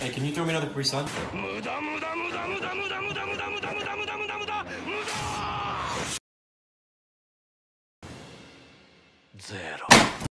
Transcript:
Hey, can you throw me another pre-sun? Zero.